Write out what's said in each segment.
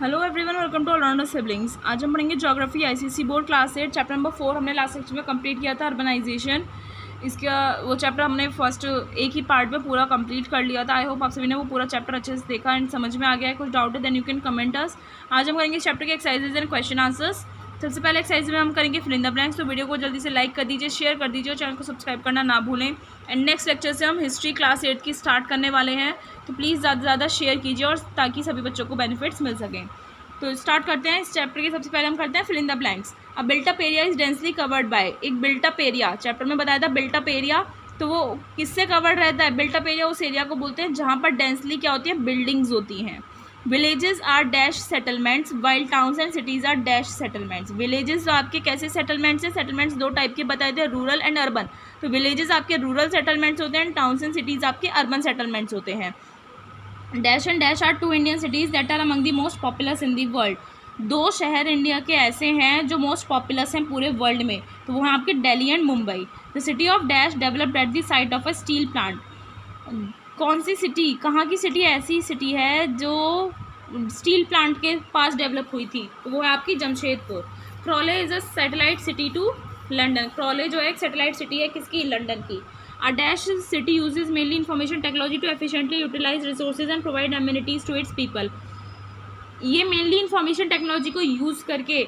Hello everyone welcome to allrounder siblings आज हम पढ़ेंगे geography ICC board class eight chapter number four हमने last section में complete किया था अर्बनाइजेशन इसका वो चैप्टर हमने फ़र्स्ट एक ही पार्ट में पूरा कंप्लीट कर लिया था. आई होप आप सभी ने वो पूरा चैप्टर अच्छे से देखा एंड समझ में आ गया है. कुछ डाउट है then you can comment us आज हम करेंगे चैप्टर के एक्सरसाइजेज एंड क्वेश्चन आंसर्स सबसे पहले एक्सरसाइज में हम करेंगे फिल इन द ब्लैंक्स तो वीडियो को जल्दी से लाइक कर दीजिए शेयर कर दीजिए और चैनल को सब्सक्राइब करना ना भूलें। एंड नेक्स्ट लेक्चर से हम हिस्ट्री क्लास एट की स्टार्ट करने वाले हैं तो प्लीज़ ज़्यादा से ज़्यादा शेयर कीजिए और ताकि सभी बच्चों को बेनिफिट्स मिल सकें। तो स्टार्ट करते हैं, इस चैप्टर के सबसे पहले हम करते हैं फिल इन द ब्लैंक्स अब built up area is densely covered by एक बिल्टअप एरिया चैप्टर में बताया था बिल्टअप एरिया तो वो किससे कवर्ड रहता है? बिल्टअप एरिया उस एरिया को बोलते हैं जहाँ पर डेंसली क्या होती है? बिल्डिंग्स होती हैं। Villages are dash settlements while towns and cities are dash settlements villages तो आपके कैसे सेटलमेंट्स हैं? सेटलमेंट्स दो टाइप के बताए थे रूरल एंड अर्बन तो विलेजेस आपके रूरल सेटलमेंट्स होते हैं टाउन्स एंड सिटीज़ आपके अर्बन सेटलमेंट्स होते हैं. Dash and dash are two Indian cities that are among the most populous in the world दो शहर इंडिया के ऐसे हैं जो मोस्ट पॉपुलस हैं पूरे वर्ल्ड में. तो वो हैं आपके Delhi and Mumbai the city of dash developed at the site of a steel plant कौन सी सिटी, कहाँ की सिटी ऐसी सिटी है जो स्टील प्लांट के पास डेवलप हुई थी? तो वो है आपकी Jamshedpur. Crawley is a satellite city to London Crawley जो है एक सैटेलाइट सिटी है किसकी? लंडन की। A dash city uses mainly information technology to efficiently utilize resources and provide to its people. ये मेनली इंफॉर्मेशन टेक्नोलॉजी को use करके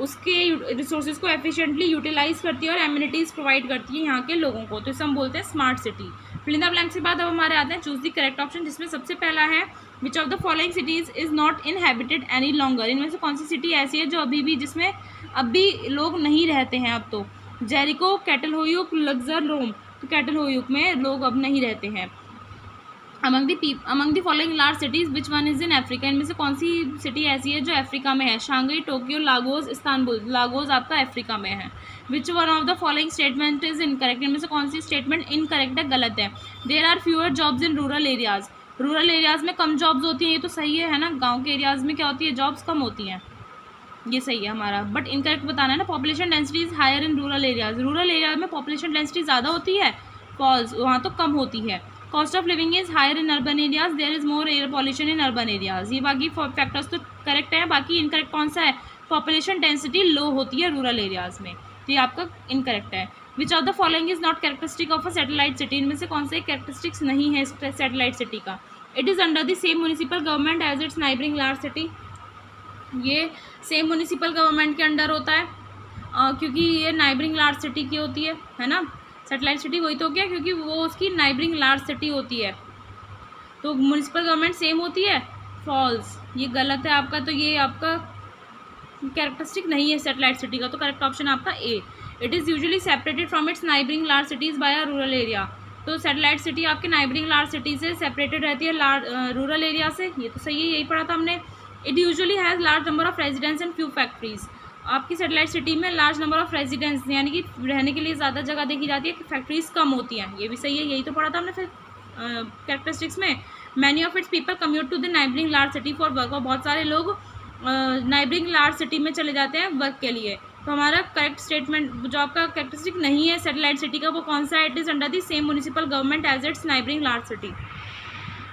उसके रिसोर्सेज को एफिशिएंटली यूटिलाइज करती है और एम्यूनिटीज़ प्रोवाइड करती है यहाँ के लोगों को। तो इसे हम बोलते हैं स्मार्ट सिटी फिलिंदा ब्लैंक के बाद अब हमारे आते हैं। चूज़ दी करेक्ट ऑप्शन जिसमें सबसे पहला है which of the following cities is not inhabited any longer इनमें से कौन सी सिटी ऐसी है जो अभी भी, जिसमें अब भी लोग नहीं रहते हैं अब तो? Jericho Catal Huyuk Luxor Rome. तो कैटल होयुक में लोग अब नहीं रहते हैं। Among the among the following large cities which one is in Africa इनमें से कौन सी सिटी ऐसी है जो अफ्रीका में है? शांघई टोक्यो लागोज इस्तानबुल लागोज आपका अफ्रीका में है। Which one of the following statement is incorrect इनमें से कौन सी स्टेटमेंट इनकरेक्ट है? गलत है। There are fewer jobs in rural areas rural areas में कम जॉब्स होती हैं, ये तो सही है ना? गाँव के एरियाज़ में क्या होती है? जॉब्स कम होती हैं। ये सही है हमारा। बट इनकरेक्ट बताना है ना population density is higher in rural areas rural areas में पॉपुलेशन डेंसिटी ज़्यादा होती है? फॉल्स वहाँ तो कम होती है। Cost of living is higher in urban areas there is more air pollution in urban areas ये बाकी फैक्टर्स तो करेक्ट है, बाकी इनकरेक्ट कौन सा है? पॉपुलेशन डेंसिटी लो होती है रूरल एरियाज़ में। तो ये आपका इनकरेक्ट है। Which of the following is not characteristic of a satellite city इनमें से कौन से कैरेक्टरिस्टिक्स नहीं है सेटेलाइट सिटी का? It is under the same municipal government as its neighbouring large city ये सेम म्यूनिसिपल गवर्नमेंट के अंडर होता है। क्योंकि ये नाइबरिंग लार्ज सिटी की होती है है ना? सेटेलाइट सिटी वही तो क्या क्योंकि वो उसकी नाइबरिंग लार्ज सिटी होती है। तो म्यूनसिपल गवर्नमेंट सेम होती है? फॉल्स ये गलत है आपका तो ये आपका कैरेक्टरिस्टिक नहीं है सेटेलाइट सिटी का तो करेक्ट ऑप्शन आपका A it is usually separated from its neighbouring large cities by a rural area तो सेटेलाइट सिटी आपके नाइबरिंग लार्ज सिटी से सेपरेटेड रहती है रूरल एरिया से। ये तो सही है, यही पढ़ा था हमने। It usually has large number of residence and few factories आपकी सेटेलाइट सिटी में लार्ज नंबर ऑफ़ रेजिडेंस यानी कि रहने के लिए ज़्यादा जगह देखी जाती है फैक्ट्रीज कम होती हैं। ये भी सही है, यही तो पढ़ा था हमने फिर कैरेक्टरिस्टिक्स में। Many of its people commute to the neighbouring large city for work और बहुत सारे लोग नाइबरिंग लार्ज सिटी में चले जाते हैं वर्क के लिए। तो हमारा करेक्ट स्टेटमेंट जो आपका कैरेक्टरिस्टिक नहीं है सेटेलाइट सिटी का, वो कौन सा it is under the same municipal government as its neighbouring large city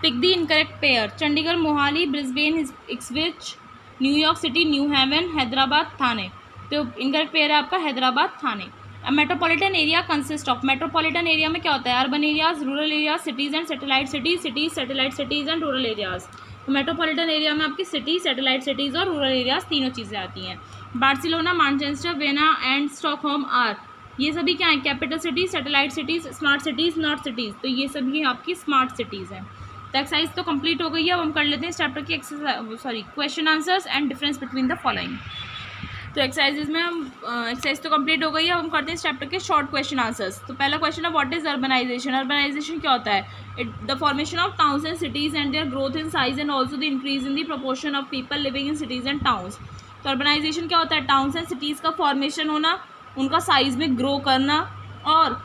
pick the incorrect pair Chandigarh Mohali Brisbane Ipswich New York City, New Haven, Hyderabad, Thane. तो incorrect pair है आपका, Hyderabad, Thane. Metropolitan area consist of metropolitan area में क्या होता है? Urban areas rural areas cities and satellite cities cities satellite cities and rural areas तो metropolitan area में आपकी सिटी सेटेलाइट सिटीज़ और रूरल एरियाज़ तीनों चीज़ें आती हैं। Barcelona Manchester Vienna and Stockholm are ये सभी क्या हैं? Capital cities satellite cities smart cities not cities तो ये सभी आपकी स्मार्ट सिटीज़ हैं। तो एक्सरसाइज तो कंप्लीट हो गई है, अब हम कर लेते हैं इस चैप्टर की exercise sorry question answers and difference between the following तो एक्सरसाइजेज में हम एक्सरसाइज तो कंप्लीट हो गई है, अब हम करते हैं इस चैप्टर के शॉर्ट क्वेश्चन आंसर्स तो पहला क्वेश्चन है व्हाट इज़ अर्बनाइजेशन अर्बनाइजेशन क्या होता है? It the formation of towns and cities and their growth in size and also the increase in the proportion of people living in cities and towns तो urbanisation क्या होता है? Towns and cities का formation होना, उनका size में grow करना और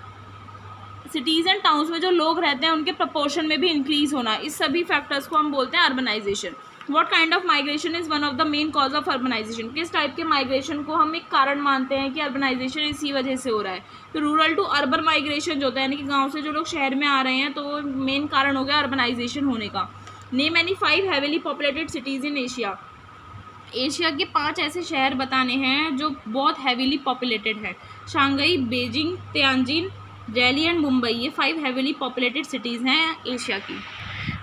सिटीज़ एंड टाउन्स में जो लोग रहते हैं, उनके प्रपोर्शन में भी इंक्रीज होना, इस सभी फैक्टर्स को हम बोलते हैं urbanisation what kind of migration is one of the main cause of urbanisation किस टाइप के माइग्रेशन को हम एक कारण मानते हैं कि अर्बनाइजेशन इसी वजह से हो रहा है? तो रूरल टू अर्बन माइग्रेशन जो होता है, यानी कि गाँव से जो लोग शहर में आ रहे हैं तो मेन कारण हो गया अर्बनाइजेशन होने का. Name any five heavily populated cities in Asia Asia के पाँच ऐसे शहर बताने हैं जो बहुत हैवीली पॉपुलेटेड है. Shanghai Beijing Tianjin Delhi and Mumbai, ये फाइव हैवीली पॉपुलेटेड सिटीज़ हैं एशिया की।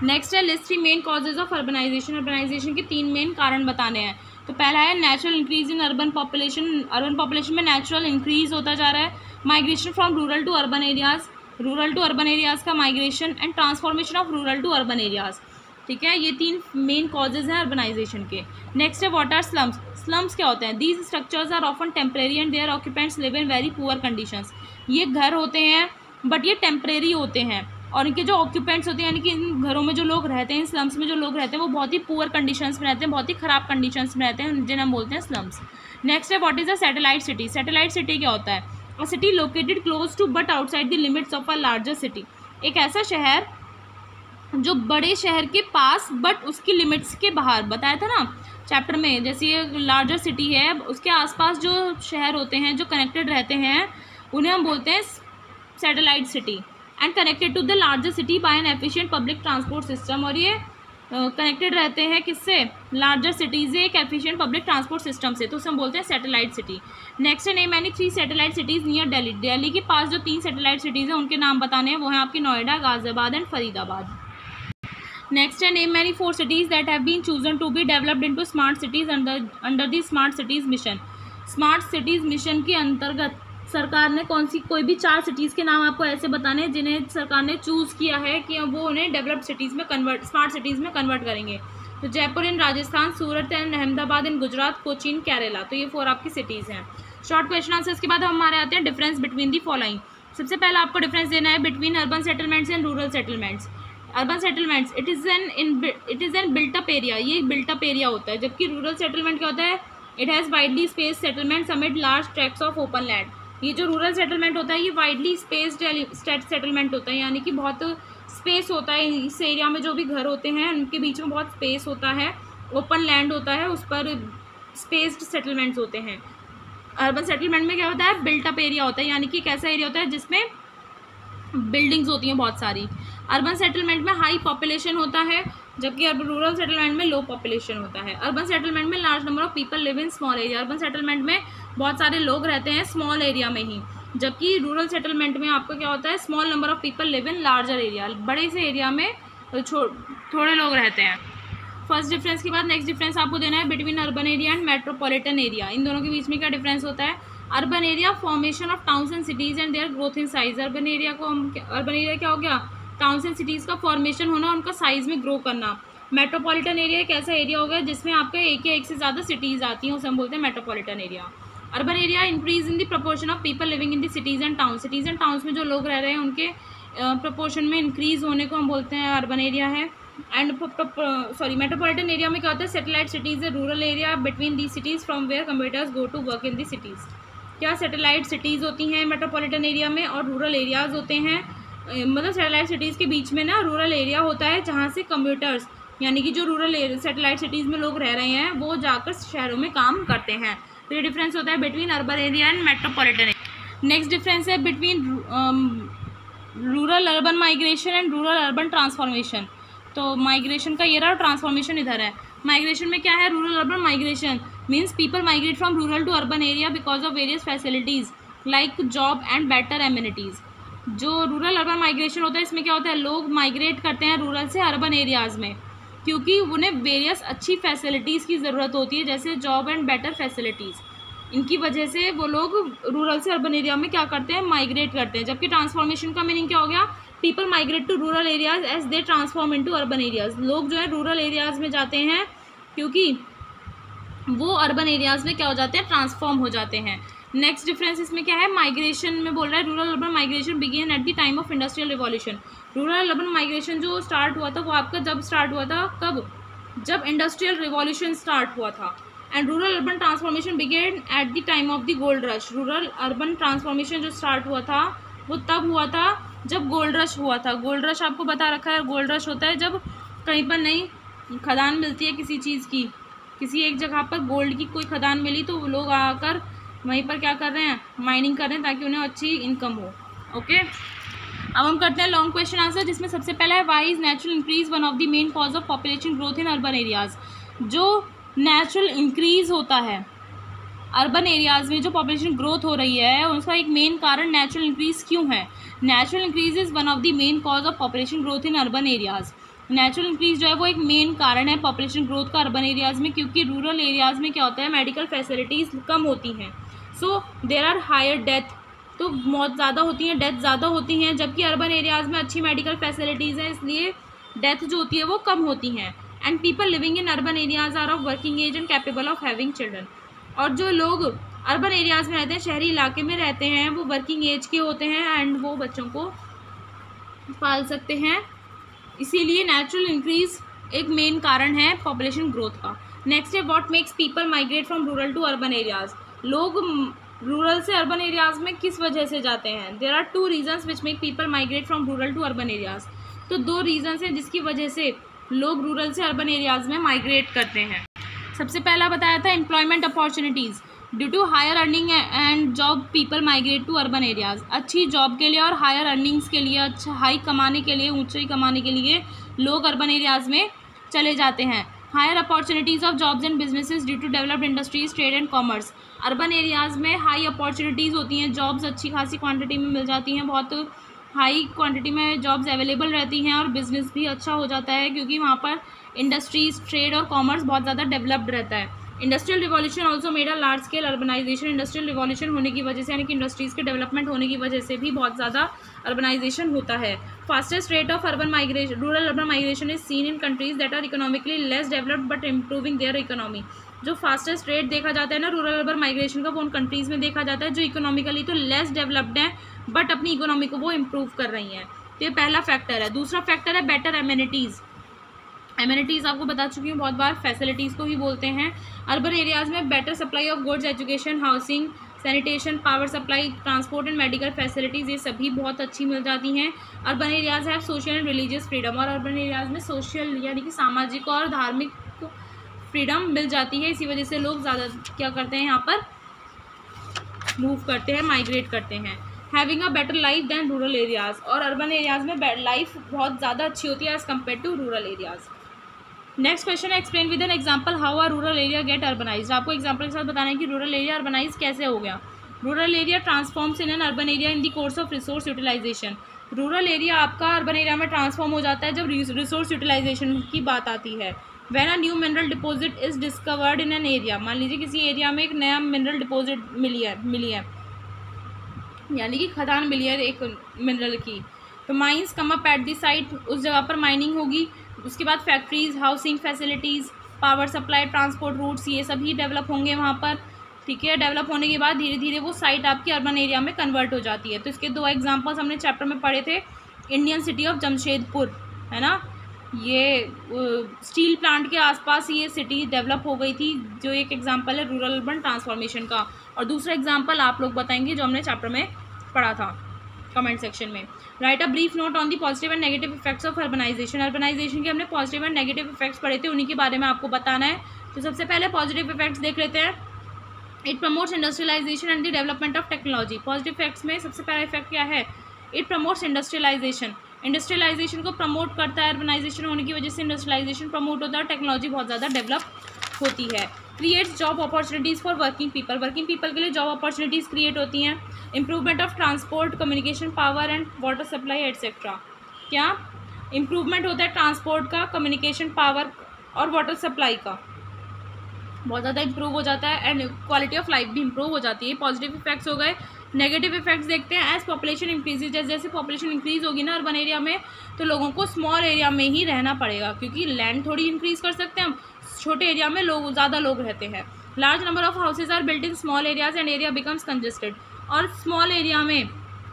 नेक्स्ट है list three main causes of urbanisation urbanisation के तीन मेन कारण बताने हैं। तो पहला है natural increase in urban population urban population में नेचुरल इंक्रीज होता जा रहा है। Migration from rural to urban areas rural to urban areas का migration and transformation of rural to urban areas ठीक है, ये तीन मेन कॉजेज हैं अर्बनाइजेशन के। नेक्स्ट है वाटर स्लम्स स्लम्स क्या होते हैं? These structures are often temporary and their occupants live in very poor conditions ये घर होते हैं बट ये टेम्परेरी होते हैं। और इनके जो ऑक्यूपेंट्स होते हैं, यानी कि इन घरों में जो लोग रहते हैं, इन स्लम्स में जो लोग रहते हैं, वो बहुत ही पुअर कंडीशंस में रहते हैं, बहुत ही ख़राब कंडीशंस में रहते हैं, जिन्हें हम बोलते हैं स्लम्स नेक्स्ट है what is a satellite city satellite city क्या होता है? A city located close to but outside the limits of a larger city एक ऐसा शहर जो बड़े शहर के पास बट उसकी लिमिट्स के बाहर, बताया था ना? चैप्टर में, जैसे ये लार्जर सिटी है, उसके आसपास जो शहर होते हैं, जो कनेक्टेड रहते हैं उन्हें हम बोलते हैं satellite city and connected to the larger city by an efficient public transport system और ये कनेक्टेड uh, रहते हैं किससे? लार्जर सिटीज़ एक एफिशिएंट पब्लिक ट्रांसपोर्ट सिस्टम से। तो उसे हम बोलते हैं सैटेलाइट सिटी नेक्स्ट है name any three satellite cities near Delhi Delhi के पास जो तीन सैटेलाइट सिटीज़ हैं उनके नाम बताने हैं। वो हैं आपकी नोएडा गाजियाबाद एंड फरीदाबाद. नेक्स्ट है name many four cities that have been chosen to be developed into smart cities under under the smart cities mission smart cities mission के अंतर्गत सरकार ने कौन सी कोई भी चार सिटीज़ के नाम आपको ऐसे बताने जिन्हें सरकार ने चूज़ किया है कि वो उन्हें डेवलप्ड सिटीज़ में कन्वर्ट स्मार्ट सिटीज़ में कन्वर्ट करेंगे। तो Jaipur in Rajasthan, Surat and Ahmedabad in Gujarat, Cochin, Kerala. तो ये फोर आपकी सिटीज़ हैं। शॉर्ट क्वेश्चन आंसर के बाद हम हमारे आते हैं डिफरेंस बिटवीन दी फॉलोइंग सबसे पहले आपको डिफरेंस देना है between urban settlements and rural settlements urban settlements it is an in it is an built up area ये बिल्टअप एरिया होता है, जबकि रूरल सेटलमेंट क्या होता है? It has widely space settlement summit large tracts of open land ये जो rural settlement होता है, ये वाइडली स्पेस्ड सेटलमेंट होता है, यानी कि बहुत स्पेस होता है। इस एरिया में जो भी घर होते हैं, उनके बीच में बहुत स्पेस होता है। ओपन लैंड होता है, उस पर स्पेस्ड सेटलमेंट्स होते हैं। अर्बन सेटलमेंट में क्या होता है? बिल्टअप एरिया होता है, यानी कि एक ऐसा एरिया होता है जिसमें बिल्डिंग्स होती हैं बहुत सारी। अर्बन सेटलमेंट में हाई पॉपुलेशन होता है, जबकि रूरल सेटलमेंट में लो पॉपुलेशन होता है। अर्बन सेटलमेंट में large number of people live in small area urban settlement में बहुत सारे लोग रहते हैं स्मॉल एरिया में ही, जबकि रूरल सेटलमेंट में आपको क्या होता है small number of people live in larger area बड़े से एरिया में थोड़े लोग रहते हैं। फ़र्स्ट डिफरेंस के बाद नेक्स्ट डिफरेंस आपको देना है between urban area and metropolitan area इन दोनों के बीच में क्या डिफरेंस होता है? Urban area formation of towns and cities and their growth in size urban area को हम अर्बन एरिया क्या हो गया? टाउन्स एंड सिटीज़ का फॉर्मेशन होना, उनका साइज़ में ग्रो करना। मेट्रोपॉलिटन एरिया एक ऐसा एरिया हो गया जिसमें आपके एक या एक से ज़्यादा सिटीज़ आती हैं, उसे हम बोलते हैं metropolitan area urban area increase in the proportion of people living in the cities and town cities and towns में जो लोग रह रहे हैं, उनके प्रपोर्शन में इंक्रीज होने को हम बोलते हैं अर्बन एरिया है। एंड सॉरी मेट्रोपॉलिटन एरिया में क्या होता है? Satellite cities rural area between the cities from where computers go to work in the cities क्या सेटेलाइट सिटीज़ होती हैं मेट्रोपॉलिटन एरिया में और रूरल एरियाज़ होते हैं? मतलब सेटेलाइट सिटीज़ के बीच में ना रूरल एरिया होता है जहाँ से कंप्यूटर्स यानी कि जो रूरल सेटेलाइट सिटीज़ में लोग रह रहे हैं, वो जाकर शहरों में काम करते हैं। तो ये डिफरेंस होता है between urban area and metropolitan next difference है between rural urban migration and rural urban transformation तो माइग्रेशन का ये रहा ट्रांसफॉर्मेशन इधर है। माइग्रेशन में क्या है? Rural urban migration means people migrate from rural to urban area because of various facilities like job and better amenities जो रूरल अर्बन माइग्रेशन होता है, इसमें क्या होता है, लोग माइग्रेट करते हैं रूरल से अर्बन एरियाज़ में, क्योंकि उन्हें वेरियस अच्छी फैसिलिटीज़ की ज़रूरत होती है, जैसे जॉब एंड बेटर फैसिलिटीज़ इनकी वजह से वो लोग रूरल से अर्बन एरिया में क्या करते हैं माइग्रेट करते हैं। जबकि ट्रांसफॉर्मेशन का मीनिंग क्या हो गया? People migrate to rural areas as they transform into urban areas लोग जो है रूरल एरियाज़ में जाते हैं, क्योंकि वो अर्बन एरियाज़ में क्या हो जाते हैं ट्रांसफॉर्म हो जाते हैं। नेक्स्ट डिफरेंस इसमें क्या है? माइग्रेशन में बोल रहा है rural urban migration began at the time of industrial revolution rural urban migration जो स्टार्ट हुआ था, वो आपका जब स्टार्ट हुआ था? कब? जब इंडस्ट्रियल रिवॉल्यूशन स्टार्ट हुआ था. And rural urban transformation began at the time of the gold rush rural urban transformation जो स्टार्ट हुआ था, वो तब हुआ था जब गोल्ड रश हुआ था. गोल्ड रश आपको बता रखा है गोल्ड रश होता है जब कहीं पर नई खदान मिलती है किसी चीज़ की. किसी एक जगह पर गोल्ड की कोई खदान मिली तो लोग आकर वहीं पर क्या कर रहे हैं? माइनिंग कर रहे हैं ताकि उन्हें अच्छी इनकम हो। ओके अब हम करते हैं लॉन्ग क्वेश्चन आंसर जिसमें सबसे पहला है why is natural increase one of the main cause of population growth in urban areas जो नेचुरल इंक्रीज होता है अर्बन एरियाज़ में जो पॉपुलेशन ग्रोथ हो रही है, उसका एक मेन कारण नेचुरल इंक्रीज क्यों है? Natural increase is one of the main cause of population growth in urban areas natural increase जो है वो एक मेन कारण है पॉपुलेशन ग्रोथ का अर्बन एरियाज़ में, क्योंकि रूरल एरियाज़ में क्या होता है मेडिकल फैसिलिटीज़ कम होती हैं। So there are higher death तो मौत ज़्यादा होती हैं डेथ ज़्यादा होती हैं, जबकि अर्बन एरियाज़ में अच्छी मेडिकल फैसिलिटीज़ हैं, इसलिए डेथ जो होती है वो कम होती हैं। And people living in urban areas are of working age and capable of having children और जो लोग अर्बन एरियाज़ में रहते हैं, शहरी इलाके में रहते हैं, वो वर्किंग एज के होते हैं एंड वो बच्चों को पाल सकते हैं। इसीलिए नेचुरल इंक्रीज एक मेन कारण है पॉपुलेशन ग्रोथ का। नेक्स्ट है what makes people migrate from rural to urban areas लोग रूरल से अर्बन एरियाज़ में किस वजह से जाते हैं? There are two reasons which make people migrate from rural to urban areas तो दो रीजन्स हैं जिसकी वजह से लोग रूरल से अर्बन एरियाज़ में माइग्रेट करते हैं। सबसे पहला बताया था employment opportunities due to higher earning and job people migrate to urban areas अच्छी जॉब के लिए और हायर अर्निंग्स के लिए अच्छा हाई कमाने के लिए ऊंचाई कमाने के लिए लोग अर्बन एरियाज़ में चले जाते हैं। Higher opportunities of jobs and businesses due to developed industries trade and commerce urban areas में हाई अपॉर्चुनिटीज़ होती हैं जॉब्स अच्छी खासी क्वांटिटी में मिल जाती हैं, बहुत हाई क्वांटिटी में जॉब्स अवेलेबल रहती हैं और बिज़नेस भी अच्छा हो जाता है क्योंकि वहाँ पर इंडस्ट्रीज़ ट्रेड और कॉमर्स बहुत ज़्यादा डेवलप्ड रहता है। Industrial revolution also made a large scale urbanization industrial revolution होने की वजह से यानी कि इंडस्ट्रीज़ के डेवलपमेंट होने की वजह से भी बहुत ज़्यादा अर्बनाइजेशन होता है। Fastest rate of urban migration rural urban migration is seen in countries that are economically less developed but improving their economy जो फास्टेस्ट रेट देखा जाता है ना रूरल अर्बन माइग्रेशन का, वो उन कंट्रीज़ में देखा जाता है, जो इकोनॉमिकली तो लेस डेवलप्ड हैं बट अपनी इकोनॉमी को वो इम्प्रूव कर रही हैं। तो ये पहला फैक्टर है। दूसरा फैक्टर है बेटर एम्यूनिटीज़ एम्यूनिटीज़ आपको बता चुकी हूँ, बहुत बार फैसिलिटीज़ को ही बोलते हैं। अर्बन एरियाज़ में better supply of goods education housing sanitation power supply transport and medical facilities ये सभी बहुत अच्छी मिल जाती हैं। अर्बन एरियाज़ है सोशल एंड रिलीजियस फ्रीडम और अर्बन एरियाज़ में सोशल यानी कि सामाजिक और धार्मिक फ्रीडम मिल जाती है, इसी वजह से लोग ज़्यादा क्या करते हैं यहाँ पर? मूव करते हैं माइग्रेट करते हैं। Having a better life than rural areas और अर्बन एरियाज़ में लाइफ बहुत ज़्यादा अच्छी होती है as compare to rural areas next question है explain with an example how are rural area get urbanize आपको एग्ज़ाम्पल के साथ बताना है कि रूरल एरिया अर्बनाइज कैसे हो गया? Rural area transforms in an urban area in the course of resource utilization rural area आपका अर्बन एरिया में ट्रांसफॉर्म हो जाता है जब रिसोर्स यूटिलाइजेशन की बात आती है। When a new mineral deposit is discovered in an area मान लीजिए किसी एरिया में एक नया मिनरल डिपॉजिट मिली है मिली है। यानी कि खदान मिली है एक मिनरल की। तो mines come up at the site उस जगह पर माइनिंग होगी। उसके बाद factories housing facilities power supply transport routes ये सभी डेवलप होंगे वहाँ पर। ठीक है? डेवलप होने के बाद धीरे धीरे वो साइट आपकी अर्बन एरिया में कन्वर्ट हो जाती है। तो इसके दो एग्जांपल्स हमने चैप्टर में पढ़े थे इंडियन सिटी ऑफ़ जमशेदपुर है ना? ये स्टील प्लांट के आसपास ये सिटी डेवलप हो गई थी, जो एक एग्जांपल है रूरल अर्बन ट्रांसफॉर्मेशन का। और दूसरा एग्जांपल आप लोग बताएँगे जो हमने चैप्टर में पढ़ा था कमेंट सेक्शन में। Write a brief note on the positive and negative effects of urbanization urbanization के हमने पॉजिटिव एंड नेगेटिव इफेक्ट्स पढ़े थे, उन्हीं के बारे में आपको बताना है। तो सबसे पहले पॉजिटिव इफेक्ट्स देख लेते हैं। It promotes industrialization and the development of technology positive effects में सबसे पहला इफ़ेक्ट क्या है? इट प्रमोट्स इंडस्ट्रियलाइजेशन इंडस्ट्रियलाइजेशन को प्रमोट करता है अर्बनाइजेशन होने की वजह से इंडस्ट्रियलाइजेशन प्रमोट होता है टेक्नोलॉजी बहुत ज़्यादा डेवलप होती है। Creates job opportunities for working people working people के लिए जॉब अपॉर्चुनिटीज़ क्रिएट होती हैं। Improvement of transport communication power and water supply etcetera क्या? इम्प्रूवमेंट होता है ट्रांसपोर्ट का कम्युनिकेशन पावर और वाटर सप्लाई का। बहुत ज़्यादा इंप्रूव हो जाता है एंड क्वालिटी ऑफ़ लाइफ भी इंप्रूव हो जाती है। पॉजिटिव इफेक्ट्स हो गए। नेगेटिव इफेक्ट्स देखते हैं एज पॉपुलेशन इंक्रीज जैसे जैसे पॉपुलेशन इंक्रीज होगी ना अर्बन एरिया में तो लोगों को स्मॉल एरिया में ही रहना पड़ेगा, क्योंकि लैंड थोड़ी इंक्रीज कर सकते हैं हम। छोटे एरिया में लोग, ज़्यादा लोग रहते हैं। Large number of houses are built in small areas and area becomes congested और स्मॉल एरिया में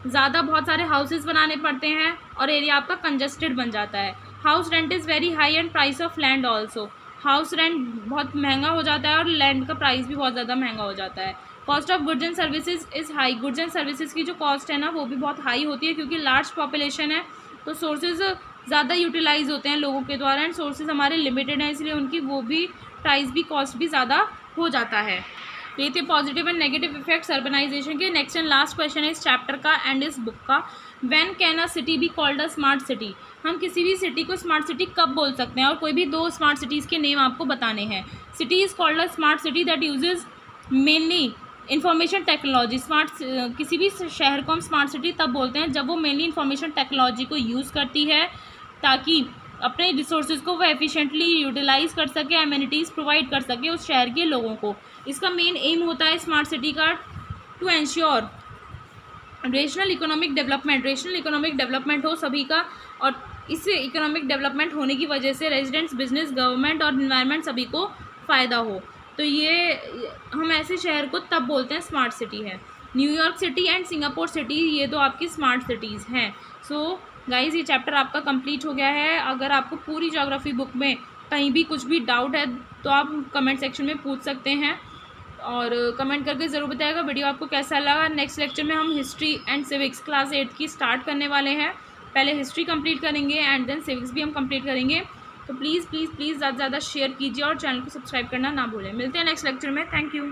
ज़्यादा बहुत सारे हाउसेज बनाने पड़ते हैं और एरिया आपका कंजेस्टेड बन जाता है। House rent is very high and price of land also house rent बहुत महँगा हो जाता है और लैंड का प्राइस भी बहुत ज़्यादा महँगा हो जाता है। Cost of goods and services is high goods and services की जो कॉस्ट है ना, वो भी बहुत हाई होती है क्योंकि लार्ज पॉपुलेशन है तो सोर्सेज ज़्यादा यूटिलाइज होते हैं लोगों के द्वारा एंड सोर्सेज हमारे लिमिटेड हैं, इसलिए उनकी वो भी प्राइस भी कॉस्ट भी ज़्यादा हो जाता है। ये थे positive and negative effects urbanization के। नेक्स्ट एंड लास्ट क्वेश्चन है इस चैप्टर का एंड इस बुक का। When can a city be called a smart city हम किसी भी सिटी को स्मार्ट सिटी कब बोल सकते हैं? और कोई भी दो स्मार्ट सिटीज़ के नेम आपको बताने हैं। City is called a smart city that uses mainly information technology smart किसी भी शहर को हम स्मार्ट सिटी तब बोलते हैं जब वो मेनली इंफॉर्मेशन टेक्नोलॉजी को यूज़ करती है, ताकि अपने रिसोर्सेज को वो एफिशिएंटली यूटिलाइज कर सके एम्यूनिटीज़ प्रोवाइड कर सके उस शहर के लोगों को। इसका मेन एम होता है स्मार्ट सिटी का to ensure rational economic development rational economic development हो सभी का, और इस इकोनॉमिक डेवलपमेंट होने की वजह से रेजिडेंट्स बिज़नेस गवर्नमेंट और इन्वायरमेंट सभी को फ़ायदा हो। तो ये, हम ऐसे शहर को तब बोलते हैं स्मार्ट सिटी है। New York city and Singapore city ये दो आपकी स्मार्ट सिटीज़ हैं। सो गाइज़ ये चैप्टर आपका कंप्लीट हो गया है। अगर आपको पूरी जोग्राफी बुक में कहीं भी कुछ भी डाउट है तो आप कमेंट सेक्शन में पूछ सकते हैं। और कमेंट करके ज़रूर बताएगा वीडियो आपको कैसा लगा। नेक्स्ट लेक्चर में हम history and civics class eight की स्टार्ट करने वाले हैं। पहले हिस्ट्री कंप्लीट करेंगे एंड देन सिविक्स भी हम कंप्लीट करेंगे। तो प्लीज़ प्लीज़ प्लीज़ ज़्यादा से ज़्यादा शेयर कीजिए और चैनल को सब्सक्राइब करना ना भूलें। मिलते हैं नेक्स्ट लेक्चर में। Thank you